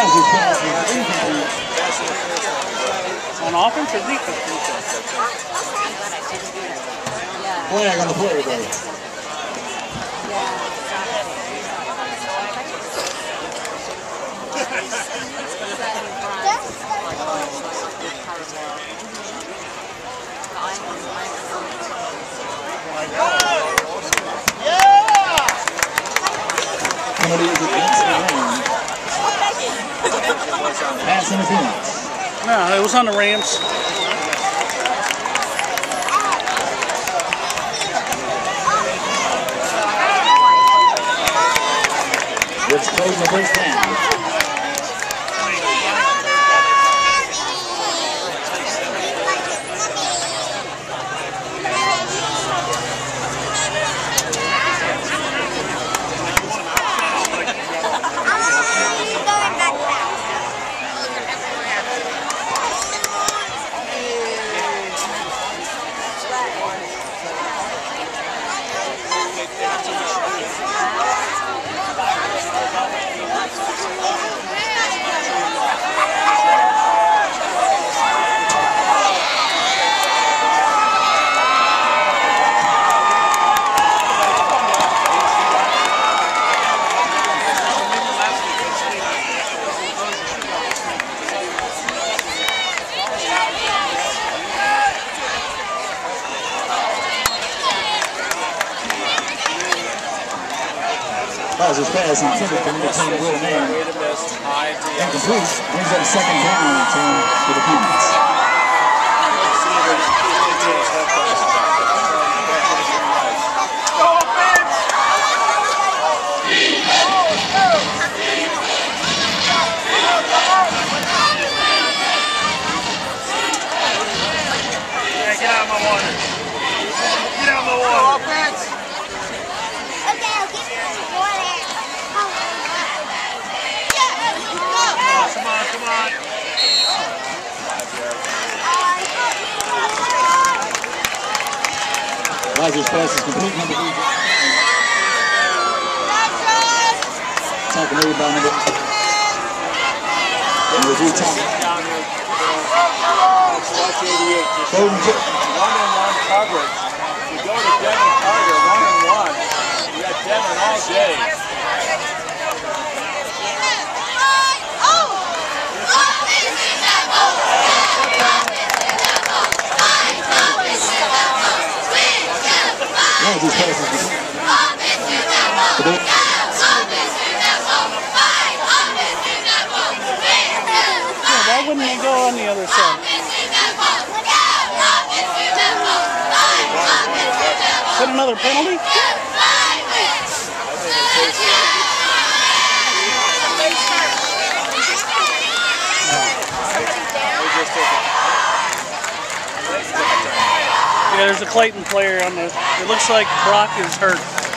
On offense or defense? Boy, I gotta play everybody. Yeah! Somebody No, it was on the Rams. Which closing the first down. Bowser's pass intended for entertain Will Man. Incomplete. Brings up second down and 10 for the Peanuts. Bowser's pass is complete. Number three. Talking over by number. Number three, Talking. Watch 88. Just Golden kick. one and one coverage. Why wouldn't they go on the other side? That another penalty? Yeah, there's a Clayton player on the. It looks like Brock is hurt.